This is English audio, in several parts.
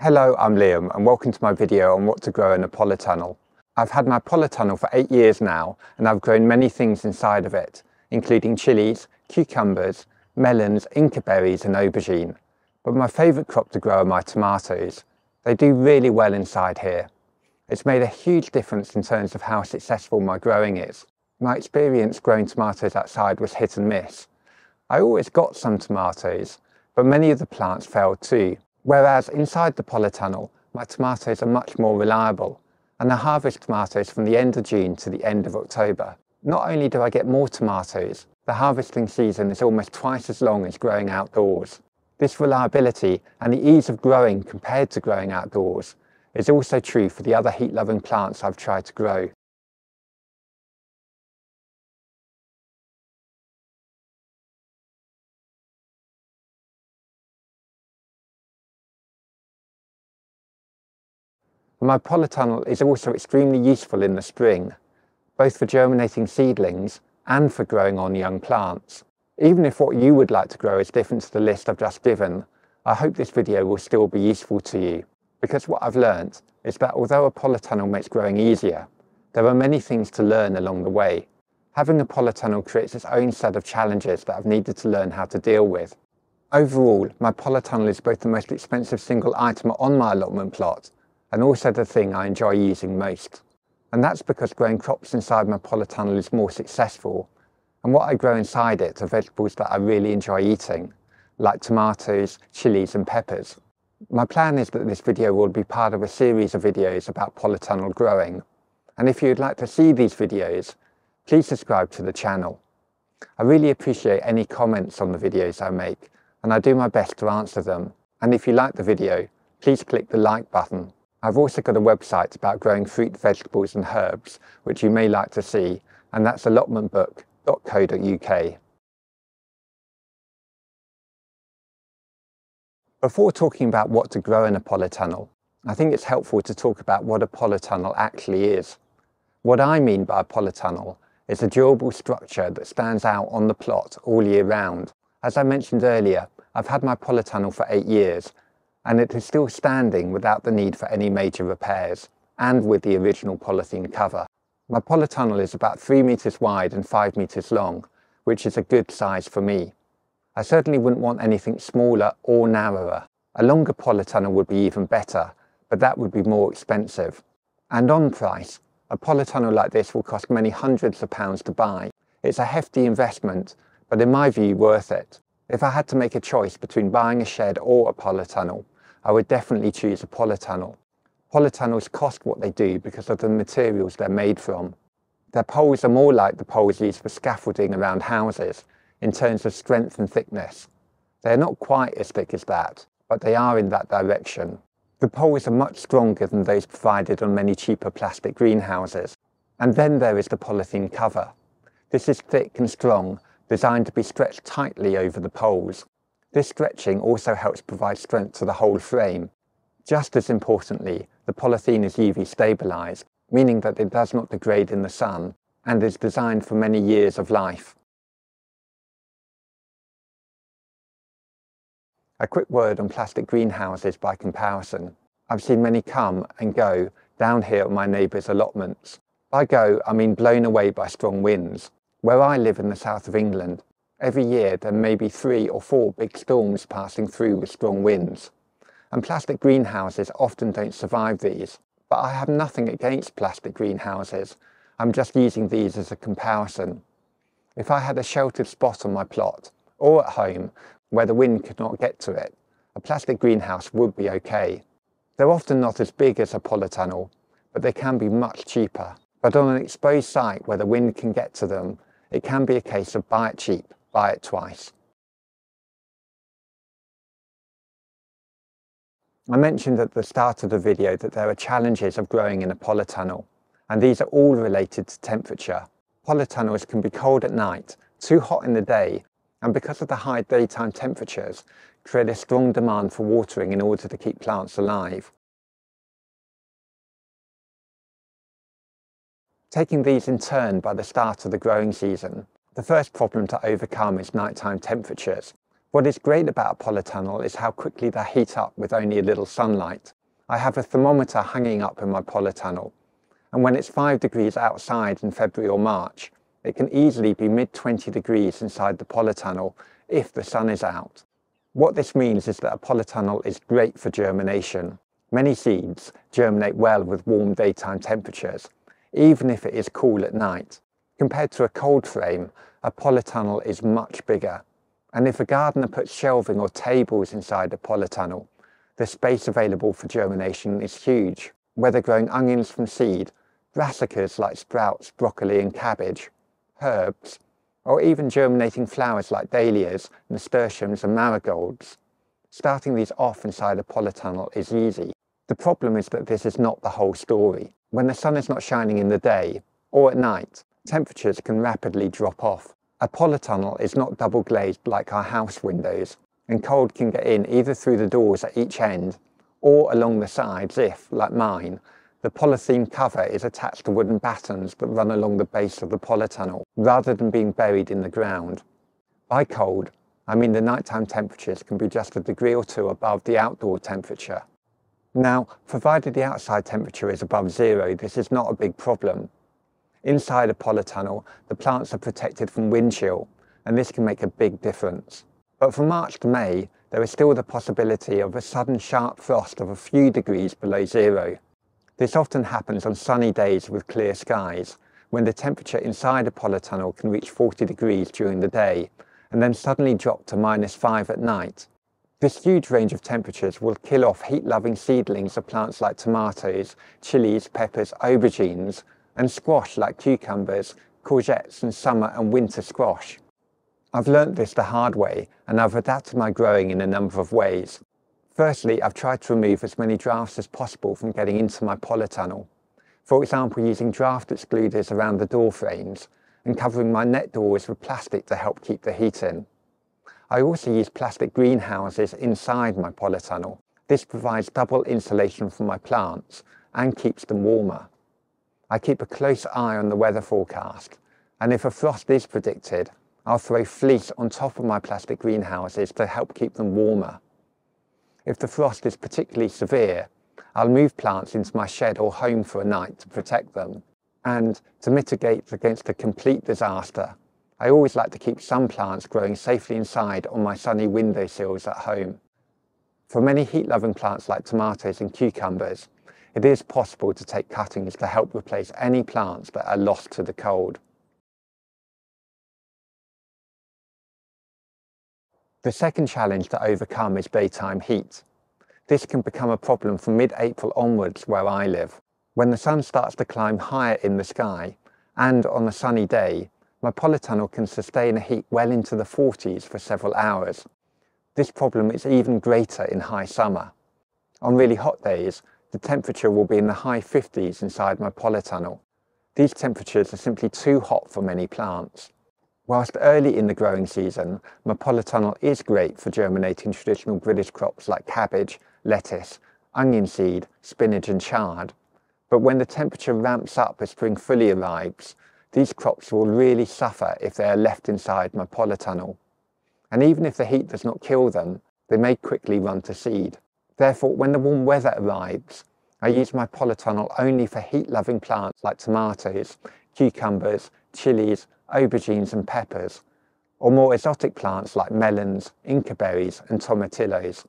Hello, I'm Liam and welcome to my video on what to grow in a polytunnel. I've had my polytunnel for eight years now and I've grown many things inside of it, including chilies, cucumbers, melons, inca berries and aubergine. But my favourite crop to grow are my tomatoes. They do really well inside here. It's made a huge difference in terms of how successful my growing is. My experience growing tomatoes outside was hit and miss. I always got some tomatoes, but many of the plants failed too. Whereas inside the polytunnel, my tomatoes are much more reliable, and I harvest tomatoes from the end of June to the end of October. Not only do I get more tomatoes, the harvesting season is almost twice as long as growing outdoors. This reliability and the ease of growing compared to growing outdoors is also true for the other heat-loving plants I've tried to grow. My polytunnel is also extremely useful in the spring, both for germinating seedlings and for growing on young plants. Even if what you would like to grow is different to the list I've just given, I hope this video will still be useful to you, because what I've learnt is that although a polytunnel makes growing easier, there are many things to learn along the way. Having a polytunnel creates its own set of challenges that I've needed to learn how to deal with. Overall, my polytunnel is both the most expensive single item on my allotment plot and also the thing I enjoy using most. And that's because growing crops inside my polytunnel is more successful, and what I grow inside it are vegetables that I really enjoy eating, like tomatoes, chilies and peppers. My plan is that this video will be part of a series of videos about polytunnel growing, and if you'd like to see these videos, please subscribe to the channel. I really appreciate any comments on the videos I make, and I do my best to answer them. And if you like the video, please click the like button I've also got a website about growing fruit, vegetables and herbs, which you may like to see, and that's allotmentbook.co.uk. Before talking about what to grow in a polytunnel, I think it's helpful to talk about what a polytunnel actually is. What I mean by a polytunnel is a durable structure that stands out on the plot all year round. As I mentioned earlier, I've had my polytunnel for eight years and it is still standing without the need for any major repairs and with the original polythene cover. My polytunnel is about 3 metres wide and 5 metres long, which is a good size for me. I certainly wouldn't want anything smaller or narrower. A longer polytunnel would be even better, but that would be more expensive. And on price, a polytunnel like this will cost many hundreds of pounds to buy. It's a hefty investment, but in my view worth it. If I had to make a choice between buying a shed or a polytunnel, I would definitely choose a polytunnel. Polytunnels cost what they do because of the materials they're made from. Their poles are more like the poles used for scaffolding around houses in terms of strength and thickness. They're not quite as thick as that, but they are in that direction. The poles are much stronger than those provided on many cheaper plastic greenhouses. And then there is the polythene cover. This is thick and strong, designed to be stretched tightly over the poles. This stretching also helps provide strength to the whole frame. Just as importantly, the polythene is UV stabilised, meaning that it does not degrade in the sun and is designed for many years of life. A quick word on plastic greenhouses by comparison. I've seen many come and go down here at my neighbours' allotments. By go, I mean blown away by strong winds. Where I live in the south of England, Every year there may be three or four big storms passing through with strong winds. And plastic greenhouses often don't survive these. But I have nothing against plastic greenhouses. I'm just using these as a comparison. If I had a sheltered spot on my plot, or at home, where the wind could not get to it, a plastic greenhouse would be okay. They're often not as big as a polytunnel, but they can be much cheaper. But on an exposed site where the wind can get to them, it can be a case of buy it cheap buy it twice. I mentioned at the start of the video that there are challenges of growing in a polytunnel, and these are all related to temperature. Polytunnels can be cold at night, too hot in the day, and because of the high daytime temperatures, create a strong demand for watering in order to keep plants alive. Taking these in turn by the start of the growing season, the first problem to overcome is nighttime temperatures. What is great about a polytunnel is how quickly they heat up with only a little sunlight. I have a thermometer hanging up in my polytunnel, and when it's 5 degrees outside in February or March, it can easily be mid 20 degrees inside the polytunnel if the sun is out. What this means is that a polytunnel is great for germination. Many seeds germinate well with warm daytime temperatures, even if it is cool at night. Compared to a cold frame, a polytunnel is much bigger. And if a gardener puts shelving or tables inside a polytunnel, the space available for germination is huge, whether growing onions from seed, brassicas like sprouts, broccoli and cabbage, herbs, or even germinating flowers like dahlias, nasturtiums and marigolds. Starting these off inside a polytunnel is easy. The problem is that this is not the whole story. When the sun is not shining in the day, or at night, temperatures can rapidly drop off. A polytunnel is not double glazed like our house windows, and cold can get in either through the doors at each end or along the sides if, like mine, the polythene cover is attached to wooden battens that run along the base of the polytunnel, rather than being buried in the ground. By cold, I mean the nighttime temperatures can be just a degree or two above the outdoor temperature. Now, provided the outside temperature is above zero, this is not a big problem. Inside a polytunnel, the plants are protected from wind chill, and this can make a big difference. But from March to May, there is still the possibility of a sudden sharp frost of a few degrees below zero. This often happens on sunny days with clear skies, when the temperature inside a polytunnel can reach 40 degrees during the day, and then suddenly drop to minus 5 at night. This huge range of temperatures will kill off heat-loving seedlings of plants like tomatoes, chilies, peppers, aubergines, and squash like cucumbers, courgettes and summer and winter squash. I've learnt this the hard way and I've adapted my growing in a number of ways. Firstly, I've tried to remove as many drafts as possible from getting into my polytunnel. For example, using draft excluders around the door frames and covering my net doors with plastic to help keep the heat in. I also use plastic greenhouses inside my polytunnel. This provides double insulation for my plants and keeps them warmer. I keep a close eye on the weather forecast, and if a frost is predicted, I'll throw fleece on top of my plastic greenhouses to help keep them warmer. If the frost is particularly severe, I'll move plants into my shed or home for a night to protect them. And to mitigate against a complete disaster, I always like to keep some plants growing safely inside on my sunny windowsills at home. For many heat-loving plants like tomatoes and cucumbers, it is possible to take cuttings to help replace any plants that are lost to the cold. The second challenge to overcome is daytime heat. This can become a problem from mid-April onwards where I live. When the sun starts to climb higher in the sky, and on a sunny day, my polytunnel can sustain a heat well into the 40s for several hours. This problem is even greater in high summer. On really hot days, the temperature will be in the high 50s inside my polytunnel. These temperatures are simply too hot for many plants. Whilst early in the growing season, my polytunnel is great for germinating traditional British crops like cabbage, lettuce, onion seed, spinach and chard. But when the temperature ramps up as spring fully arrives, these crops will really suffer if they are left inside my polytunnel. And even if the heat does not kill them, they may quickly run to seed. Therefore, when the warm weather arrives, I use my polytunnel only for heat-loving plants like tomatoes, cucumbers, chilies, aubergines and peppers, or more exotic plants like melons, inca berries and tomatillos.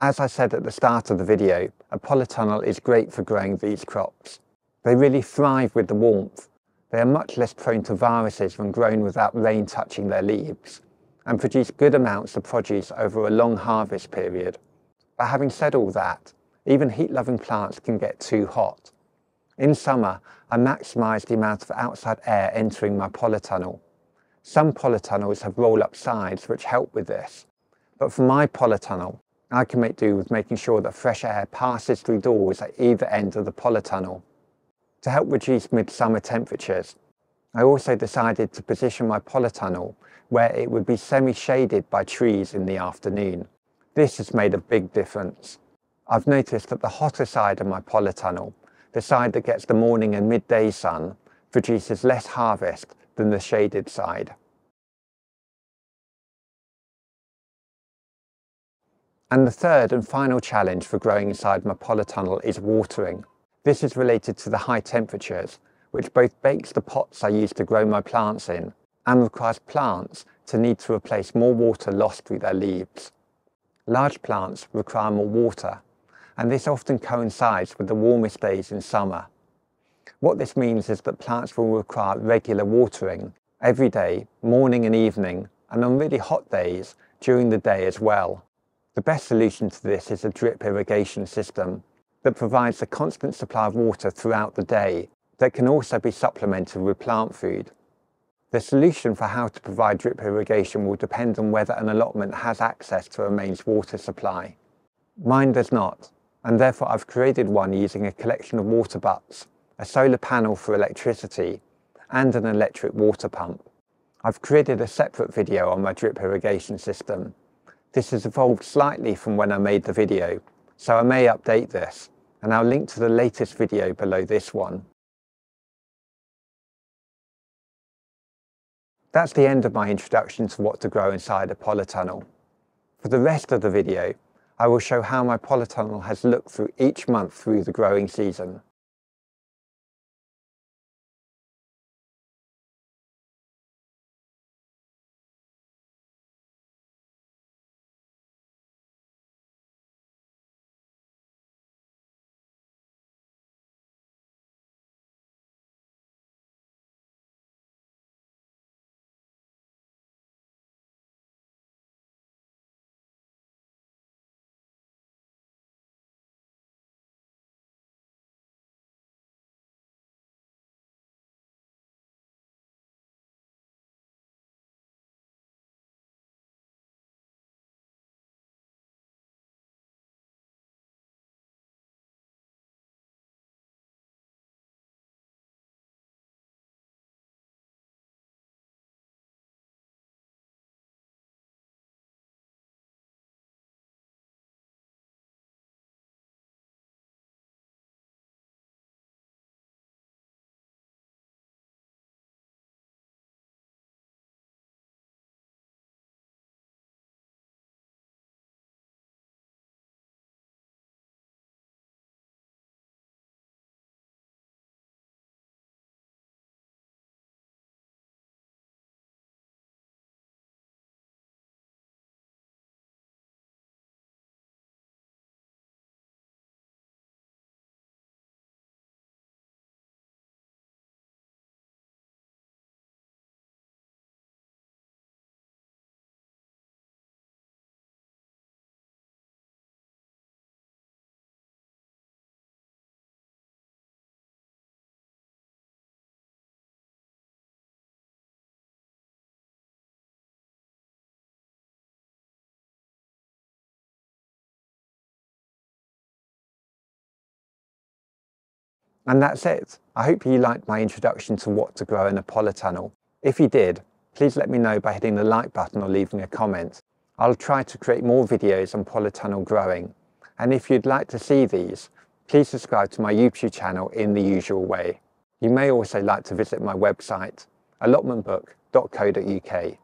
As I said at the start of the video, a polytunnel is great for growing these crops. They really thrive with the warmth. They are much less prone to viruses when grown without rain touching their leaves, and produce good amounts of produce over a long harvest period. But having said all that, even heat-loving plants can get too hot, in summer, I maximise the amount of outside air entering my polytunnel. Some polytunnels have roll-up sides which help with this, but for my polytunnel, I can make do with making sure that fresh air passes through doors at either end of the polytunnel. To help reduce midsummer temperatures, I also decided to position my polytunnel where it would be semi-shaded by trees in the afternoon. This has made a big difference. I've noticed that the hotter side of my polytunnel the side that gets the morning and midday sun produces less harvest than the shaded side. And the third and final challenge for growing inside my polytunnel is watering. This is related to the high temperatures, which both bakes the pots I use to grow my plants in and requires plants to need to replace more water lost through their leaves. Large plants require more water, and this often coincides with the warmest days in summer. What this means is that plants will require regular watering every day, morning and evening, and on really hot days during the day as well. The best solution to this is a drip irrigation system that provides a constant supply of water throughout the day that can also be supplemented with plant food. The solution for how to provide drip irrigation will depend on whether an allotment has access to a mains water supply. Mine does not, and therefore I've created one using a collection of water butts, a solar panel for electricity, and an electric water pump. I've created a separate video on my drip irrigation system. This has evolved slightly from when I made the video, so I may update this, and I'll link to the latest video below this one. That's the end of my introduction to what to grow inside a polytunnel. For the rest of the video, I will show how my polytunnel has looked through each month through the growing season. And that's it. I hope you liked my introduction to what to grow in a polytunnel. If you did, please let me know by hitting the like button or leaving a comment. I'll try to create more videos on polytunnel growing. And if you'd like to see these, please subscribe to my YouTube channel in the usual way. You may also like to visit my website, allotmentbook.co.uk